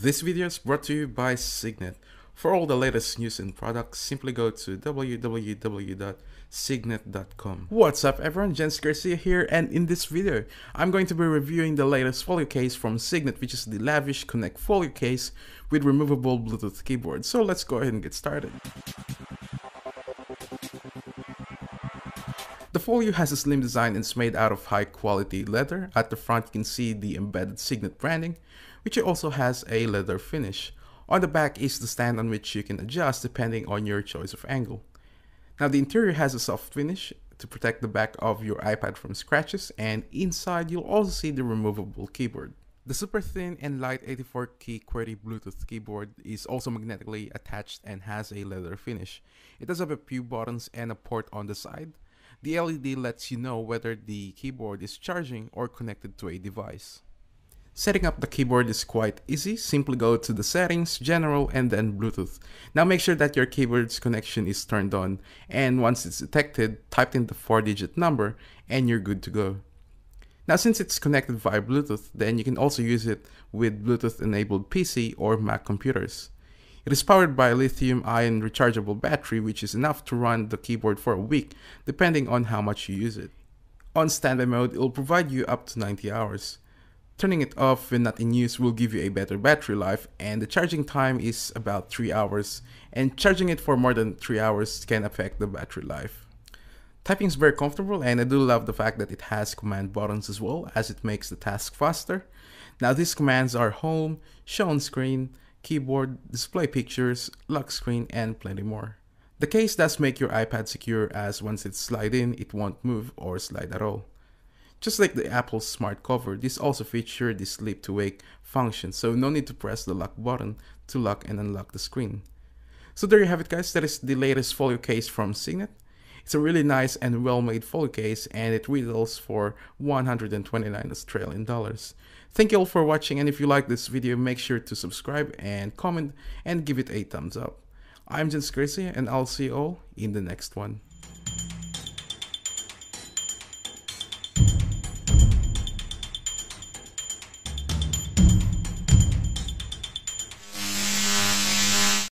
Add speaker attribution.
Speaker 1: This video is brought to you by Cygnett. For all the latest news and products, simply go to www.cygnett.com. What's up everyone, Jens Garcia here and in this video, I'm going to be reviewing the latest folio case from Cygnett which is the Lavish Connect folio case with removable Bluetooth keyboard. So let's go ahead and get started. The folio has a slim design and is made out of high quality leather. At the front you can see the embedded Cygnett branding, which also has a leather finish. On the back is the stand on which you can adjust depending on your choice of angle. Now the interior has a soft finish to protect the back of your iPad from scratches and inside you'll also see the removable keyboard. The super thin and light 84 key QWERTY Bluetooth keyboard is also magnetically attached and has a leather finish. It does have a few buttons and a port on the side. The LED lets you know whether the keyboard is charging or connected to a device. Setting up the keyboard is quite easy. Simply go to the settings, general, and then Bluetooth. Now make sure that your keyboard's connection is turned on and once it's detected, type in the 4 digit number and you're good to go. Now since it's connected via Bluetooth, then you can also use it with Bluetooth enabled PC or Mac computers. It is powered by a lithium ion rechargeable battery which is enough to run the keyboard for a week depending on how much you use it. On standby mode, it will provide you up to 90 hours. Turning it off when not in use will give you a better battery life and the charging time is about 3 hours and charging it for more than 3 hours can affect the battery life. Typing is very comfortable and I do love the fact that it has command buttons as well as it makes the task faster. Now these commands are home, show on screen, keyboard, display pictures, lock screen, and plenty more. The case does make your iPad secure as once it slide in, it won't move or slide at all. Just like the Apple Smart Cover, this also features the sleep to wake function, so no need to press the lock button to lock and unlock the screen. So there you have it guys, that is the latest folio case from Cygnett. It's a really nice and well-made folio case and it retails for 129 Australian dollars. Thank you all for watching and if you like this video make sure to subscribe and comment and give it a thumbs up. I'm Jens Garcia and I'll see you all in the next one.